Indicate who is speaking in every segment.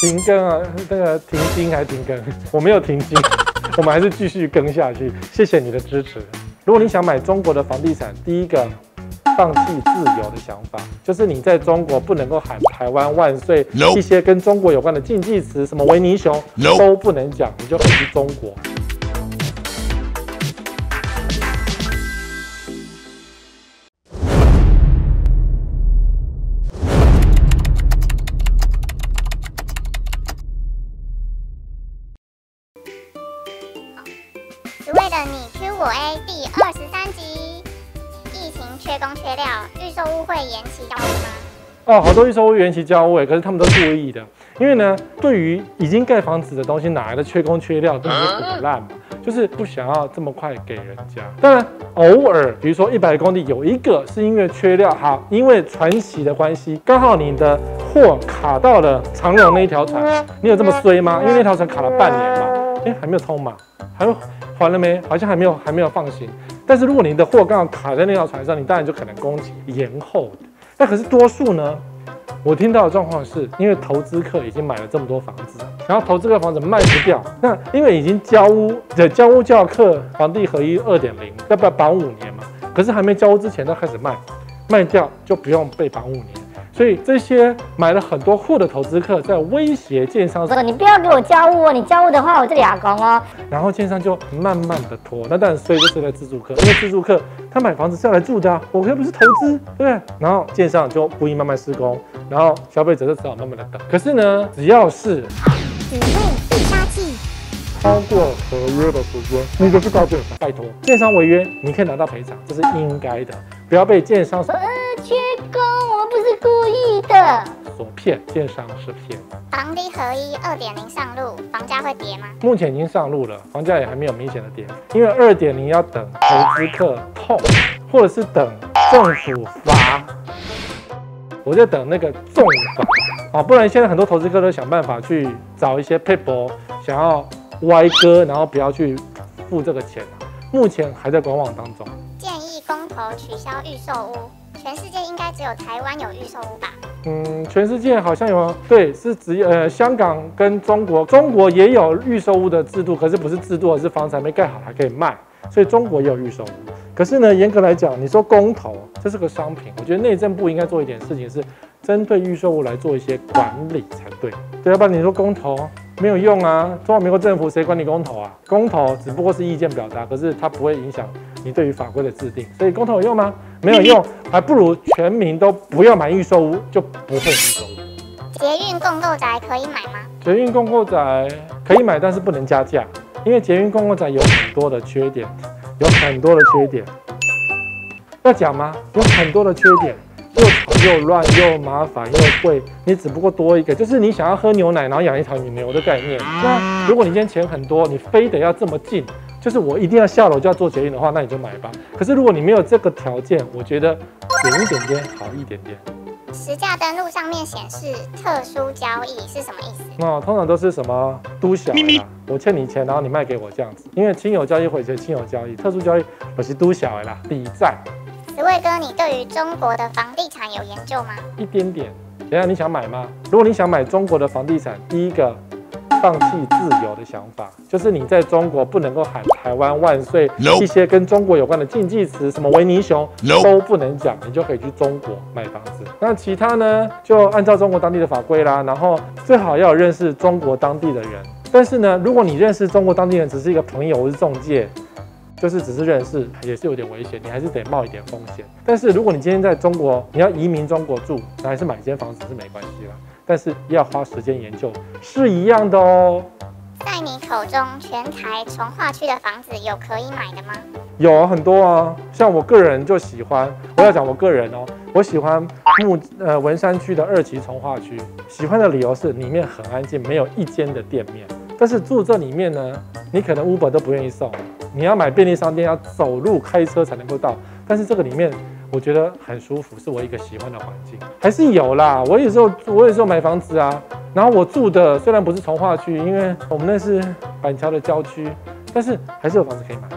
Speaker 1: 停更啊，那个停经还停更，我没有停经，我们还是继续更下去。谢谢你的支持。如果你想买中国的房地产，第一个放弃自由的想法，就是你在中国不能够喊台湾万岁，一些跟中国有关的禁忌词，什么维尼熊都不能讲，你就可以去中国。
Speaker 2: 只为了你 Q 我 A 第二十三集，疫情缺工缺料，预售屋会延期交屋吗？
Speaker 1: 哦，好多预售屋延期交屋，可是他们都故意的，因为呢，对于已经盖房子的东西，哪来的缺工缺料，根本就腐烂嘛，就是不想要这么快给人家。当然，偶尔，比如说一百公里有一个是因为缺料，好，因为传奇的关系，刚好你的货卡到了长荣那一条船，你有这么衰吗？因为那条船卡了半年嘛，哎，还没有通嘛，还有还了没？好像还没有，还没有放行。但是如果你的货刚好卡在那条船上，你当然就可能工期延后。那可是多数呢？我听到的状况是，因为投资客已经买了这么多房子，然后投资客房子卖不掉，那因为已经交屋的交屋交课房地合一二点零，要不要绑五年嘛？可是还没交屋之前都开始卖，卖掉就不用被绑五年。所以这些买了很多户的投资客在威胁建商说：“
Speaker 3: 你不要给我交屋哦，你交屋的话我这里阿公哦。”
Speaker 1: 然后建商就慢慢的拖，那当然所以就是在自住客，因为自住客他买房子是要来住的啊，我又不是投资，对不对？然后建商就故意慢慢施工，然后消费者就只好慢慢的等。可是呢，只要是
Speaker 2: 只为必杀技，
Speaker 1: 超过合约的时间，你就是告建商，拜托，建商违约你可以拿到赔偿，这是应该的，不要被建商说
Speaker 3: 呃，缺工，我不是故意的。
Speaker 1: 所骗，建商是骗。
Speaker 2: 房地合一二点零上路，房价会跌吗？
Speaker 1: 目前已经上路了，房价也还没有明显的跌，因为二点零要等投资客痛，或者是等政府罚，我在等那个重罚啊，不然现在很多投资客都想办法去找一些 paper，想要歪割，然后不要去付这个钱啊。目前还在观望当中。
Speaker 2: 建议公投取消预售屋，全世界应该只有台湾有预售屋吧？
Speaker 1: 嗯，全世界好像有对，是只有呃香港跟中国，中国也有预售屋的制度，可是不是制度，而是房子还没盖好还可以卖，所以中国也有预售屋。可是呢，严格来讲，你说公投这是个商品，我觉得内政部应该做一点事情，是针对预售屋来做一些管理才对。对，要不然你说公投没有用啊，中华民国政府谁管你公投啊？公投只不过是意见表达，可是它不会影响你对于法规的制定，所以公投有用吗？没有用，还不如全民都不要买预售屋，就不会预售屋。
Speaker 2: 捷运共购宅可以买吗？
Speaker 1: 捷运共购宅可以买，但是不能加价，因为捷运共购宅有很多的缺点，有很多的缺点。要讲吗？有很多的缺点，又吵又乱又麻烦又贵。你只不过多一个，就是你想要喝牛奶，然后养一条牛的概念。那如果你今天钱很多，你非得要这么近，就是我一定要下楼就要做决定的话，那你就买吧。可是如果你没有这个条件，我觉得远一点点好一点点。
Speaker 2: 实价登录上面显示特殊交易是什么意思？
Speaker 1: 哦通常都是什么都小啦，我欠你钱，然后你卖给我这样子。因为亲友交易或者亲友交易，特殊交易我是都小的啦，抵债
Speaker 2: 十位哥，你对于中国的房地产有研究吗？
Speaker 1: 一点点。等一下你想买吗？如果你想买中国的房地产，第一个放弃自由的想法，就是你在中国不能够喊台湾万岁，一些跟中国有关的禁忌词，什么维尼熊都不能讲，你就可以去中国买房子。那其他呢，就按照中国当地的法规啦，然后最好要有认识中国当地的人。但是呢，如果你认识中国当地人，只是一个朋友或是中介，就是只是认识，也是有点危险，你还是得冒一点风险。但是如果你今天在中国，你要移民中国住，那还是买一间房子是没关系啦。但是要花时间研究，是一样的哦。
Speaker 2: 在你口中，全台从化区的房子有可以买的吗？
Speaker 1: 有啊，很多啊，像我个人就喜欢，我要讲我个人哦，我喜欢木呃文山区的二期从化区，喜欢的理由是里面很安静，没有一间的店面。但是住这里面呢，你可能 Uber 都不愿意送，你要买便利商店要走路开车才能够到。但是这个里面我觉得很舒服，是我一个喜欢的环境，还是有啦。我有时候我有时候买房子啊，然后我住的虽然不是从化区，因为我们那是板桥的郊区，但是还是有房子可以买。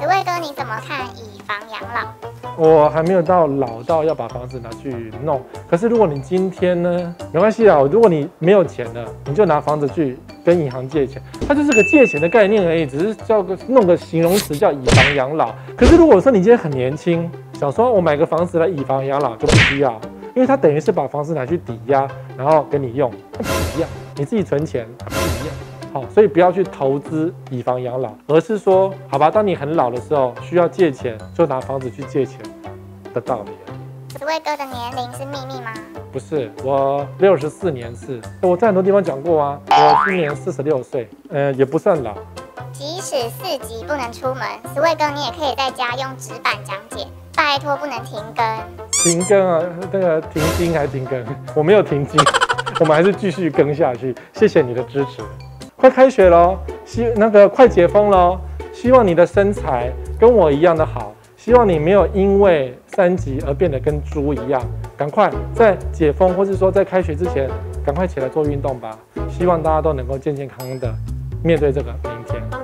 Speaker 2: 十位哥，你怎么看以房养老？
Speaker 1: 我还没有到老到要把房子拿去弄。可是如果你今天呢，没关系啊，如果你没有钱了，你就拿房子去跟银行借钱，它就是个借钱的概念而已，只是叫个弄个形容词叫以房养老。可是如果说你今天很年轻，想说我买个房子来以房养老就不需要，因为它等于是把房子拿去抵押，然后给你用，它不一样，你自己存钱它不一样。好，所以不要去投资以房养老，而是说，好吧，当你很老的时候需要借钱，就拿房子去借钱的道理啊。
Speaker 2: 紫薇哥的年龄是秘密吗？
Speaker 1: 不是，我六十四年是，我在很多地方讲过啊，我今年四十六岁，呃，也不算老。
Speaker 2: 即使四级不能出门，紫薇哥你也可以在家用纸板讲解，拜托不能停更。
Speaker 1: 停更啊，那个停经还停更，我没有停经，我们还是继续更下去。谢谢你的支持。快开学喽，希那个快解封喽，希望你的身材跟我一样的好，希望你没有因为三级而变得跟猪一样，赶快在解封或是说在开学之前，赶快起来做运动吧，希望大家都能够健健康康的面对这个明天。